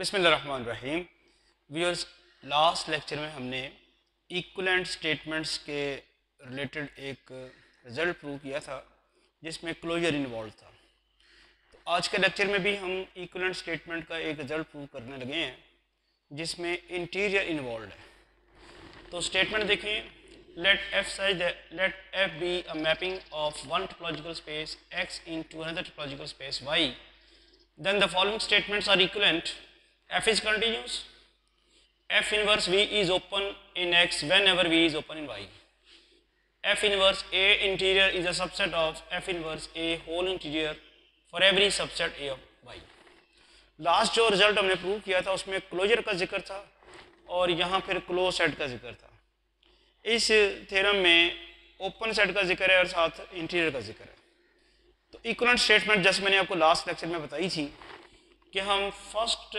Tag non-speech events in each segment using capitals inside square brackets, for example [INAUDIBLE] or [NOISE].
बिसमीम viewers last lecture में हमने इक्वलेंट स्टेटमेंट्स के रिलेटेड एक रिज़ल्ट प्रूव किया था, जिसमें क्लोजर इन्वॉल्व था। तो आज के लेक्चर में भी हम इक्वलेंट स्टेटमेंट का एक रिज़ल्ट प्रूव करने लगे हैं, जिसमें इंटीरियर इन्वॉल्व है। तो स्टेटमेंट देखें let f size let f be a mapping of one topological space X into another topological space Y then the following statements are equivalent f is continuous f inverse v is open in x whenever v is open in y f inverse a interior is a subset of f inverse a whole interior for every subset a of y last जो result हमने prove किया था उसमें closure का ज़िक्र था और यहाँ फिर क्लोज सेट का ज़िक्र था इस थ्योरम में ओपन सेट का ज़िक्र है और साथ इंटीरियर का ज़िक्र है तो इक्वलेंट स्टेटमेंट जैसे मैंने आपको लास्ट लेक्चर में बताई थी कि हम फ़र्स्ट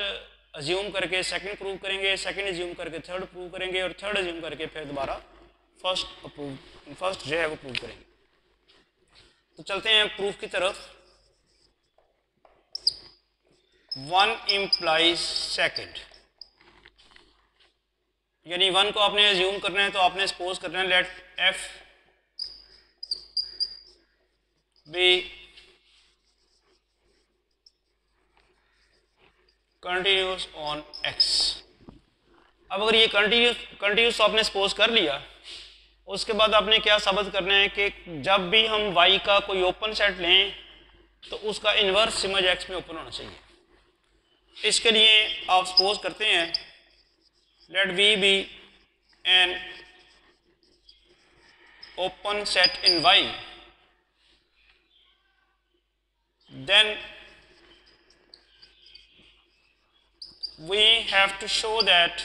अज्यूम करके सेकंड प्रूव करेंगे सेकंड अज्यूम करके थर्ड प्रूव करेंगे और थर्ड अज्यूम करके फिर दोबारा फ़र्स्ट अप्रूव फ़र्स्ट जो है वो प्रूव करेंगे। तो चलते हैं प्रूफ की तरफ़। वन इम्प्लाइज सेकंड यानी वन को आपने अज्यूम करना है तो आपने सपोज़ करना है let f be continuous on X अब अगर ये कंटिन्यूस कंटिन्यूस आपने सपोज़ कर लिया, उसके बाद आपने क्या साबित करना है कि जब भी हम y का कोई ओपन सेट लें तो उसका इन्वर्स सिमज x में ओपन होना चाहिए। इसके लिए आप सपोज़ करते हैं let V be an open set in y then we have to show that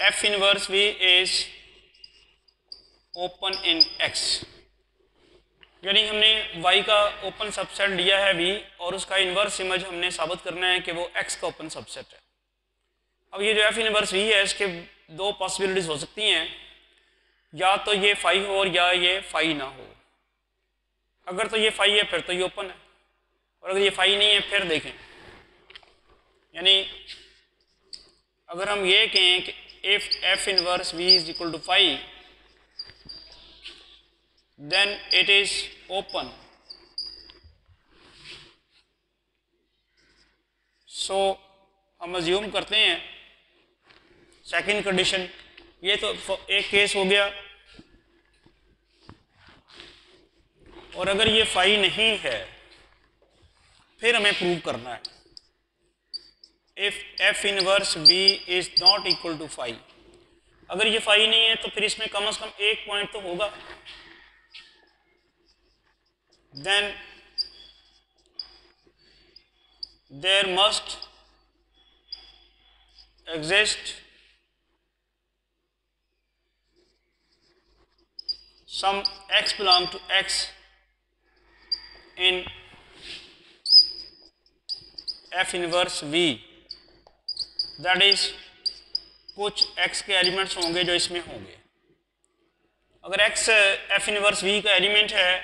f inverse v is open in x. यानी हमने y का ओपन सबसेट लिया है v और उसका इन्वर्स इमेज हमने साबित करना है कि वो x का ओपन सबसेट है। अब ये जो f इन्वर्स v है, इसके दो पॉसिबिलिटीज हो सकती हैं। या तो ये फाई हो और या ये फाई ना हो। अगर तो ये फाई है, फिर तो ये ओपन है। और अगर ये फाई नहीं है, फिर देखें। यानी, अगर हम ये कहें कि if f inverse V is equal to phi then it is open so हम अज्यूम करते हैं सेकंड कंडीशन ये तो एक केस हो गया। और अगर ये फाई नहीं है, फिर हमें प्रूव करना है। If f inverse V is not equal to phi. अगर ये फाई नहीं है तो फिर इसमें कम से कम एक पॉइंट तो होगा। Then there must exist some X belong to x in f inverse v. That is, कुछ x के एलिमेंट्स होंगे जो इसमें होंगे। अगर x, f इनवर्स v का एलिमेंट है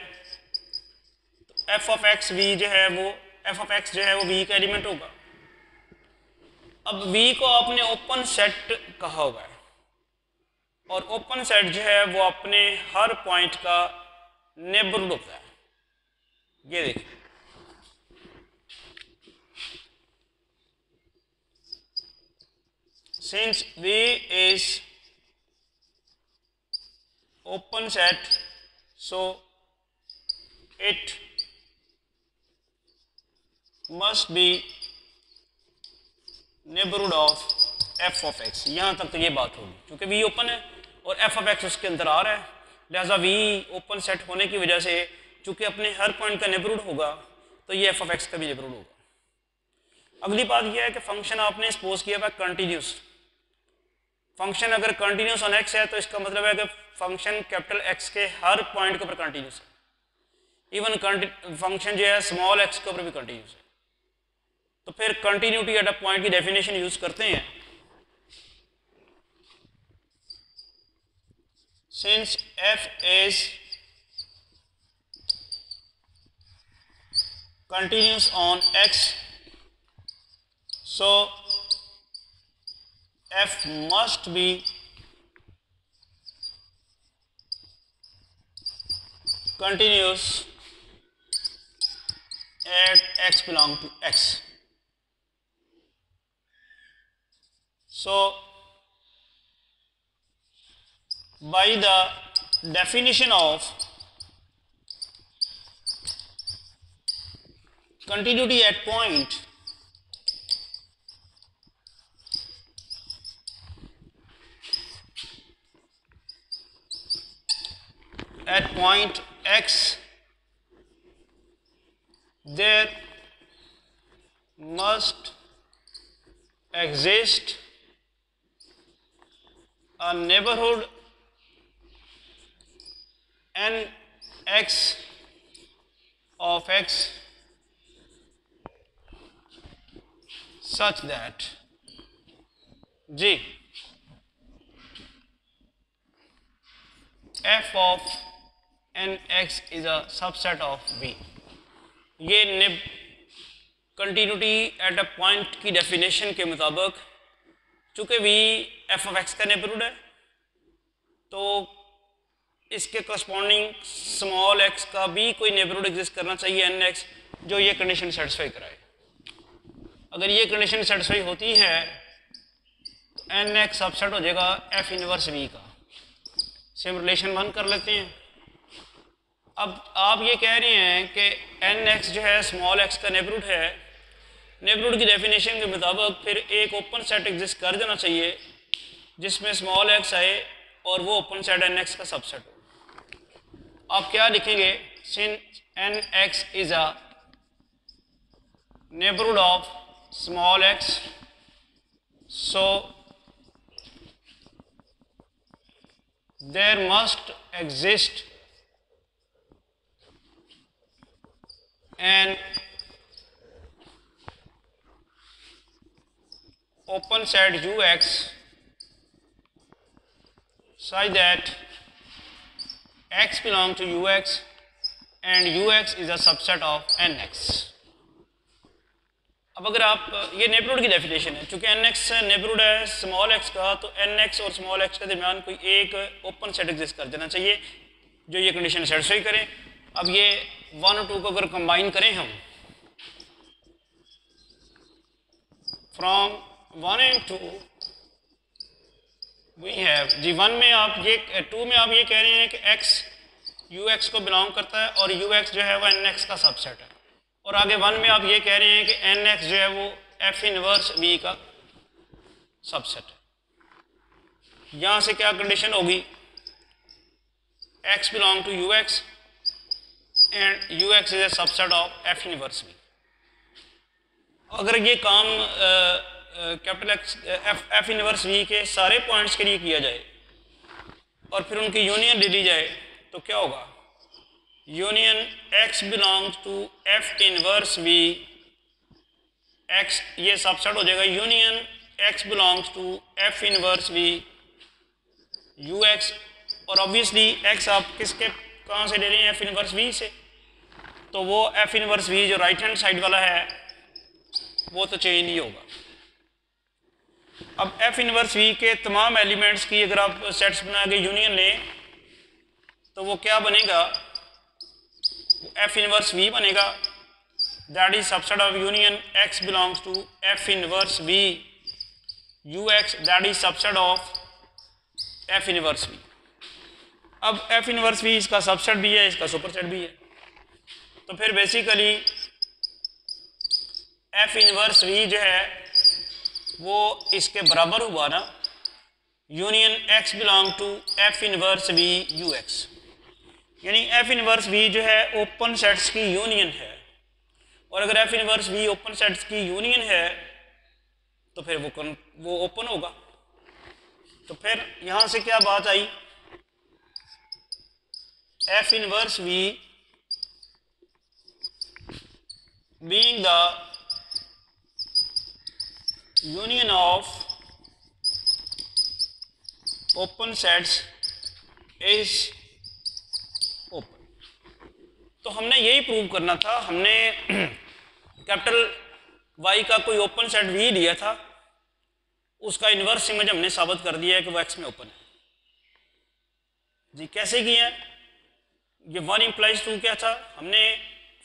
तो f ऑफ़ x v जो है वो, f ऑफ़ x जो है वो v का एलिमेंट होगा। अब v को आपने ओपन सेट कहा होगा। और ओपन सेट जो है वो अपने हर पॉइंट का नेबरहुड होता है। ये देखिए since V is open set, so it must be neighborhood of f of x. यहाँ तक तो ये बात होगी, क्योंकि V ओपन है और एफ़ ऑफ़ एक्स उसके अंदर आ रहा है। लिहाजा वी ओपन सेट होने की वजह से चूँकि अपने हर पॉइंट का नेबरहुड होगा तो ये एफ़ ऑफ़ एक्स का भी नेबरहुड होगा। अगली बात यह है कि फ़ंक्शन आपने सपोज़ किया हुआ कंटिन्यूस फ़ंक्शन अगर कंटिन्यूस ऑन एक्स है तो इसका मतलब है कि फ़ंक्शन कैपिटल एक्स के हर पॉइंट के ऊपर कंटिन्यूस है। इवन फ़ंक्शन जो है स्मॉल एक्स के ऊपर भी कंटिन्यूस है। तो फिर कंटिन्यूटी एट अ पॉइंट की डेफिनेशन यूज़ करते हैं। Since f is continues on x. So f must be continuous at x belong to x. So by the definition of continuity at point. At point x there must exist a neighborhood n x of x such that, g, f of n x is a subset of v. ये निब continuity at a point की definition के मुताबिक, चूँकि V f of X का neighbourhood है तो इसके करस्पॉन्डिंग स्मॉल एक्स का भी कोई नेबरहुड एग्जिस्ट करना चाहिए एन एक्स जो ये कंडीशन सेटिस्फाई कराए। अगर ये कंडीशन सेटिस्फाई होती है तो एन एक्स सबसेट हो जाएगा एफ़ इनवर्स वी का। सेम रिलेशन वन कर लेते हैं। अब आप ये कह रहे हैं कि एन एक्स जो है स्मॉल एक्स का नेबरहुड है। नेबरहुड की डेफिनेशन के मुताबिक फिर एक ओपन सेट एग्जिस्ट कर देना चाहिए, जिसमें स्मॉल एक्स आए और वो ओपन सेट एन एक्स का सबसेट हो। आप क्या लिखेंगे? Since N X is a neighbourhood of small x. So, there must exist an open set ux such that x belongs to ux and ux is a subset of nx. अब अगर आप, ये neighbourhood की definition है, चूँकि N X neighbourhood है small X का तो एन एक्स और स्मॉल एक्स के दरमियान कोई एक ओपन सेट एग्जिस्ट कर देना चाहिए, जो ये कंडीशन सेटिस्फाई करे। अब ये वन और टू को अगर कंबाइन करें हम from one and two we have G one में आप ये टू में आप ये कह रहे हैं कि एक्स यू एक्स को बिलोंग करता है, और यू एक्स जो है वो एन एक्स का सबसेट है। और आगे वन में आप ये कह रहे हैं कि एन एक्स जो है वो एफ़ इनवर्स वी का सबसेट है। यहाँ से क्या कंडीशन होगी? X belong to U X and U X is a subset of f inverse भी अगर ये काम capital X f f inverse V के सारे पॉइंट्स के लिए किया जाए और फिर उनकी यूनियन ले ली जाए तो क्या होगा? Union X belongs to f inverse V X ये सबसेट हो जाएगा। Union X belongs to f inverse V U X और ऑब्वियसली एक्स आप किसके, कहाँ से ले रहे हैं? एफ़ इनवर्स वी से। तो वो एफ़ इनवर्स वी जो राइट हैंड साइड वाला है, वो तो चेंज नहीं होगा। अब एफ़ इनवर्स वी के तमाम एलिमेंट्स की अगर आप सेट्स बना के यूनियन लें तो वो क्या बनेगा? एफ़ इनवर्स वी बनेगा। That is subset of union X belongs to f inverse V U X that is subset of f inverse V अब एफ़ इनवर्स भी इसका सबसेट भी है, इसका सुपरसेट भी है। तो फिर बेसिकली एफ़ इनवर्स वी जो है, वो इसके बराबर हुआ ना। Union X belong to f inverse V U X यानी एफ़ इनवर्स वी जो है ओपन सेट्स की यूनियन है। और अगर f inverse V open sets की यूनियन है तो फिर वो वो ओपन होगा। तो फिर यहाँ से क्या बात आई? F inverse V the union of open sets is open तो हमने यही प्रूव करना था। हमने [CLEARS THROAT] कैपिटल वाई का कोई ओपन सेट वी लिया था। उसका इन्वर्स इमेज हमने साबित कर दिया है कि वो एक्स में ओपन है। जी, कैसे किया ये वन इम्प्लाइज टू क्या था? हमने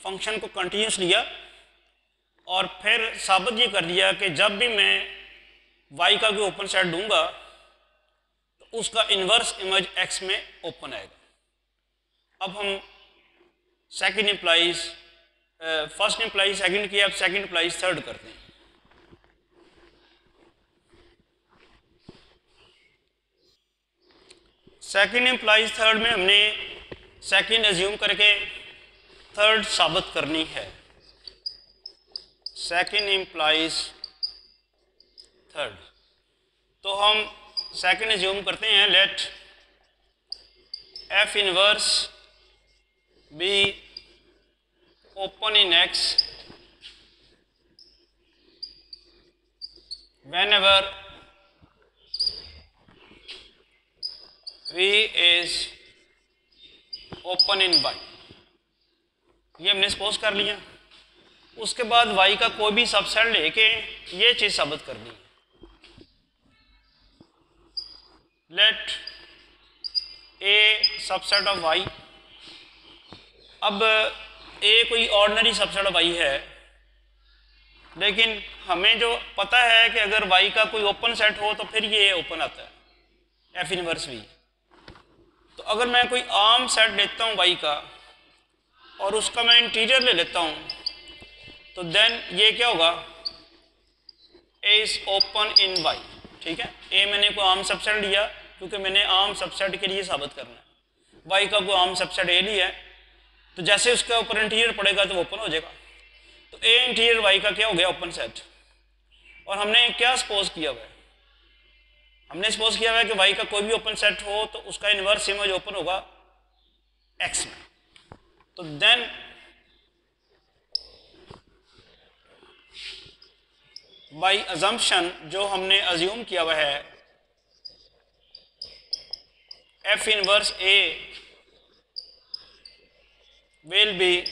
फ़ंक्शन को कंटिन्यूस लिया और फिर साबित ये कर दिया कि जब भी मैं वाई का कोई ओपन सेट दूँगा तो उसका इन्वर्स इमेज एक्स में ओपन आएगा। अब हम second implies first implies second किया अब सेकंड इम्प्लाइज थर्ड करते हैं। सेकंड इम्प्लाइज थर्ड में हमने सेकंड एज्यूम करके थर्ड साबित करनी है। सेकंड इम्प्लाइज थर्ड तो हम सेकंड एज्यूम करते हैं let f inverse be open in X. Whenever V is open in Y. ये हमने सपोज़ कर लिया। उसके बाद Y का कोई भी सबसेट लेके ये चीज़ साबित कर दी। Let A subset of Y. अब ए कोई ऑर्डनरी सबसेट वाई है। लेकिन हमें जो पता है कि अगर वाई का कोई ओपन सेट हो तो फिर ये ओपन आता है। एफ़ इनवर्स वी तो अगर मैं कोई आम सेट लेता हूँ वाई का, और उसका मैं इंटीरियर ले लेता हूँ तो देन ये क्या होगा? A is open in Y ठीक है? ए मैंने कोई आम सबसेट लिया, क्योंकि मैंने आम सबसेट के लिए साबित करना है। वाई का कोई आम सबसेट ए लिया है। तो जैसे उसके ऊपर इंटीरियर पड़ेगा तो ओपन हो जाएगा। तो ए इंटीरियर वाई का क्या हो गया? ओपन सेट और हमने क्या सपोज़ किया हुआ है? हमने सपोज़ किया हुआ है कि वाई का कोई भी ओपन सेट हो तो उसका इन्वर्स इमेज ओपन होगा एक्स में। तो देन बाई अजम्पशन जो हमने अज्यूम किया हुआ है f inverse a will be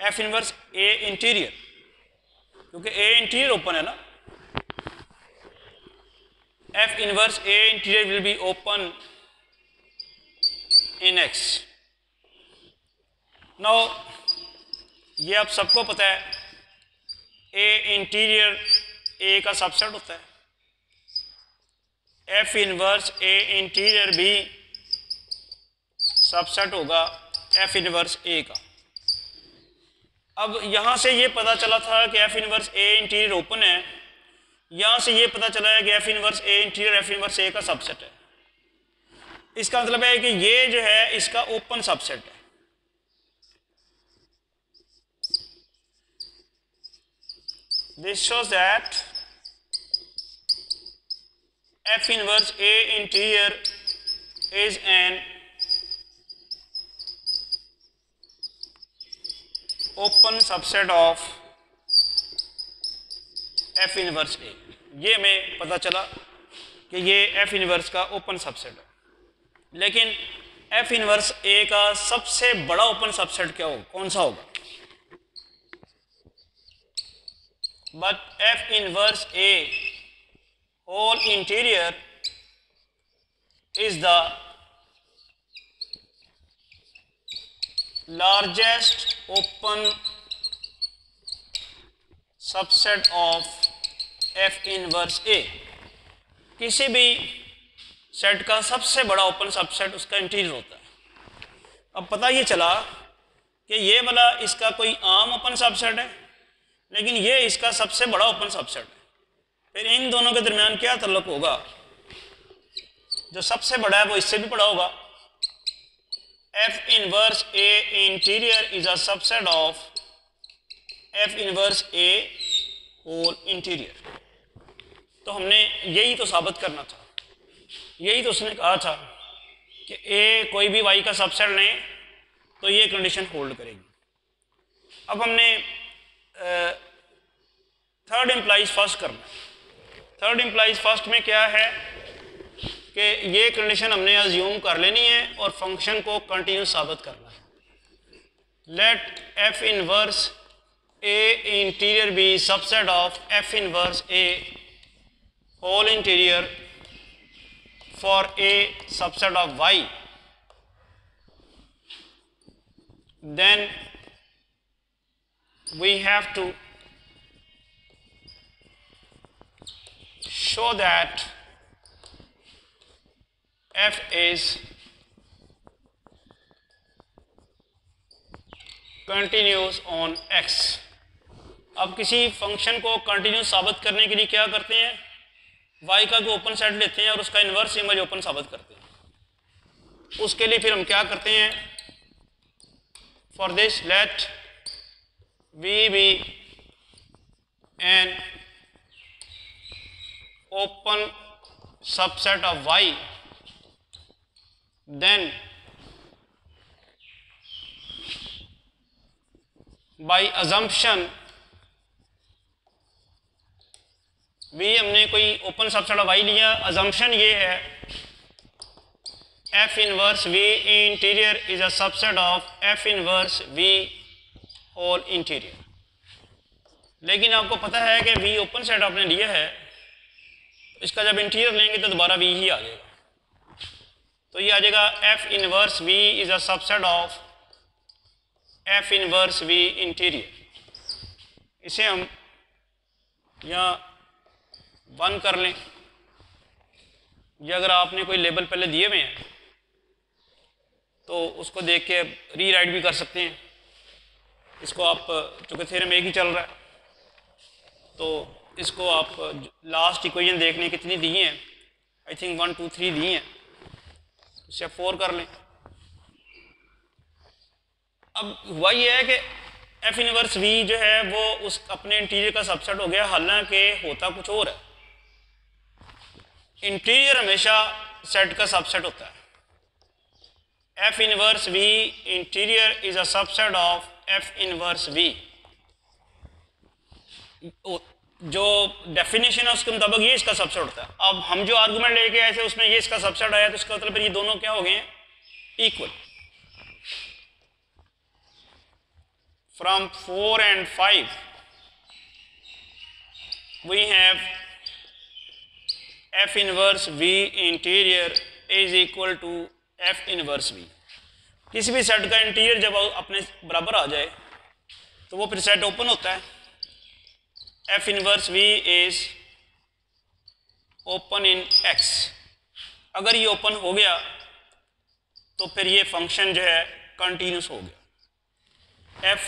f inverse a interior क्योंकि a इंटीरियर ओपन है ना f inverse a interior will be open in x now ये आप सबको पता है a इंटीरियर a का सबसेट होता है f इनवर्स a इंटीरियर भी सबसेट होगा एफ़ इनवर्स ए का। अब यहाँ से ये पता चला था कि f inverse a interior open है। यहाँ से ये पता चला है कि f inverse a interior f inverse a का सबसेट है। इसका मतलब है कि ये जो है, इसका ओपन सबसेट है। This shows that f inverse a interior is an open subset of f inverse a ये हमें पता चला कि ये एफ़ इनवर्स का ओपन सबसेट है। लेकिन एफ़ इनवर्स ए का सबसे बड़ा ओपन सबसेट क्या होगा? कौन सा होगा? But f inverse a whole interior is the largest open subset of f inverse a किसी भी सेट का सबसे बड़ा ओपन सबसेट उसका इंटीरियर होता है। अब पता ये चला कि ये वाला इसका कोई आम ओपन सबसेट है, लेकिन ये इसका सबसे बड़ा ओपन सबसेट है। फिर इन दोनों के दरमियान क्या तल्लक होगा? जो सबसे बड़ा है वो इससे भी बड़ा होगा। F inverse A interior is a subset of F inverse A whole interior. तो हमने यही तो साबित करना था। यही तो उसने कहा था कि ए कोई भी वाई का सबसेट लें तो ये कंडीशन होल्ड करेगी। अब हमने थर्ड इम्प्लाइज फ़र्स्ट करना। थर्ड इम्प्लाइज फ़र्स्ट में क्या है? कि ये कंडीशन हमने अज्यूम कर लेनी है और फ़ंक्शन को कंटिन्यू साबित करना है। Let f inverse a interior be subset of f inverse a whole interior for a subset of y then we have to show that f is continuous on x. अब किसी function को continuous साबित करने के लिए क्या करते हैं? Y का जो ओपन सेट लेते हैं और उसका इन्वर्स इमेज ओपन साबित करते हैं। उसके लिए फिर हम क्या करते हैं? For this let v be an open subset of y. then by assumption भी हमने कोई ओपन सबसेट ऑफ़ वाई लिया अजम्पशन ये है f inverse v interior is a subset of f inverse v whole interior लेकिन आपको पता है कि वी ओपन सेट आपने लिया है, इसका जब इंटीरियर लेंगे तो दोबारा वी ही आ जाएगा। तो ये आ जाएगा f inverse v is a subset of f inverse v interior इसे हम यहाँ वन कर लें। या अगर आपने कोई लेबल पहले दिए हुए हैं तो उसको देख के री राइट भी कर सकते हैं। इसको आप, चूँकि थेरम एक ही चल रहा है तो इसको आप लास्ट इक्वेशन देखने कितनी दी हैं? I think one two three दी हैं। इसे फोर कर लें। अब हुआ ये है कि एफ़ इनवर्स वी जो है, वो उस अपने इंटीरियर का सबसेट हो गया, हालाँकि होता कुछ और है। इंटीरियर हमेशा सेट का सबसेट होता है। F inverse v interior is a subset of f inverse v जो डेफिनेशन है, उसके मुताबिक ये इसका सबसेट होता है। अब हम जो आर्गूमेंट लेके आए थे, उसमें ये इसका सबसेट आया तो इसका मतलब ये दोनों क्या हो गए equal from four and five we have f inverse v interior is equal to f inverse v किसी भी सेट का इंटीरियर जब अपने बराबर आ जाए तो वो फिर सेट ओपन होता है। F inverse v is open in x. अगर ये ओपन हो गया तो फिर ये फ़ंक्शन जो है कंटिन्यूस हो गया। F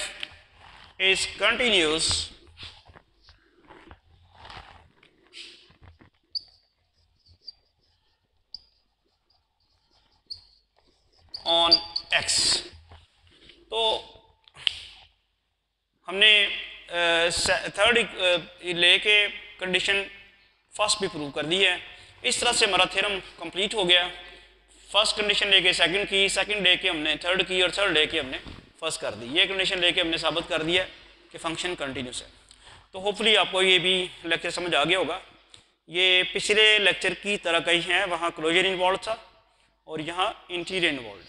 is continuous on x. तो हमने थर्ड लेके कंडीशन फ़र्स्ट भी प्रूव कर दी है। इस तरह से हमारा थ्योरम कंप्लीट हो गया। फ़र्स्ट कंडीशन लेके सेकंड की सेकंड लेके हमने थर्ड की और थर्ड लेके हमने फ़र्स्ट कर दी। ये कंडीशन लेके हमने साबित कर दिया कि फ़ंक्शन कंटिन्यूस है। तो होपफुली आपको ये भी लेक्चर समझ आ गया होगा। ये पिछले लेक्चर की तरह कहीं है, वहाँ क्लोजर इन्वॉल्व था और यहाँ इंटीरियर इन्वॉल्व